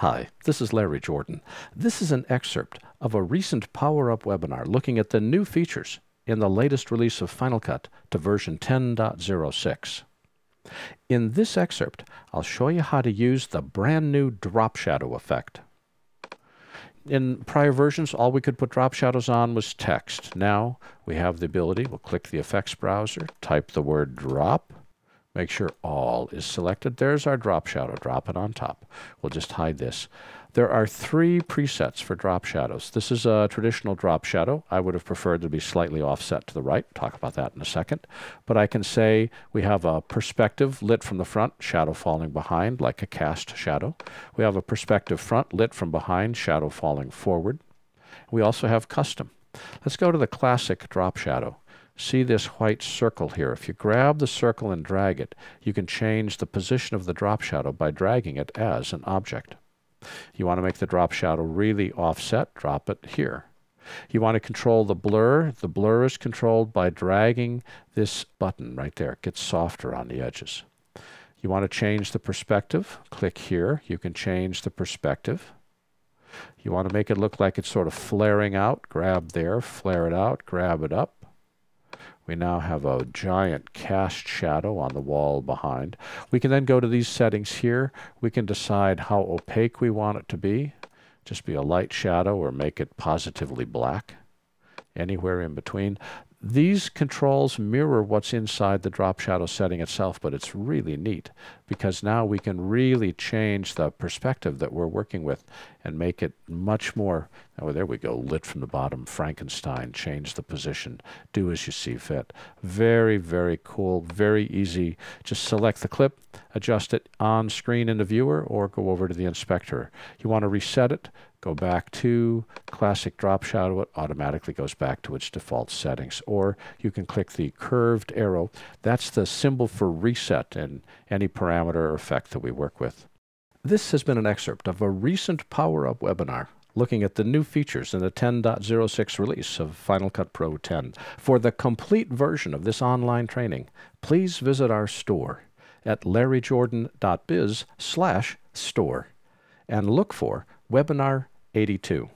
Hi, this is Larry Jordan. This is an excerpt of a recent Power Up webinar looking at the new features in the latest release of Final Cut to version 10.06. In this excerpt, I'll show you how to use the brand new drop shadow effect. In prior versions, all we could put drop shadows on was text. Now we have the ability, we'll click the effects browser, type the word drop, Make sure all is selected. There's our drop shadow. Drop it on top. We'll just hide this. There are three presets for drop shadows. This is a traditional drop shadow. I would have preferred to be slightly offset to the right. Talk about that in a second. But I can say we have a perspective lit from the front, shadow falling behind like a cast shadow. We have a perspective front lit from behind, shadow falling forward. We also have custom. Let's go to the classic drop shadow see this white circle here. If you grab the circle and drag it, you can change the position of the drop shadow by dragging it as an object. You want to make the drop shadow really offset, drop it here. You want to control the blur. The blur is controlled by dragging this button right there. It gets softer on the edges. You want to change the perspective. Click here. You can change the perspective. You want to make it look like it's sort of flaring out. Grab there, flare it out, grab it up. We now have a giant cast shadow on the wall behind. We can then go to these settings here. We can decide how opaque we want it to be. Just be a light shadow or make it positively black. Anywhere in between. These controls mirror what's inside the drop shadow setting itself, but it's really neat because now we can really change the perspective that we're working with and make it much more, oh, there we go, lit from the bottom, Frankenstein, change the position, do as you see fit. Very, very cool, very easy. Just select the clip, adjust it on screen in the viewer, or go over to the inspector. You want to reset it, go back to classic drop shadow, it automatically goes back to its default settings. Or you can click the curved arrow. That's the symbol for reset in any parameter or effect that we work with. This has been an excerpt of a recent Power Up webinar looking at the new features in the 10.06 release of Final Cut Pro 10. For the complete version of this online training, please visit our store at larryjordan.biz slash store and look for webinar 82.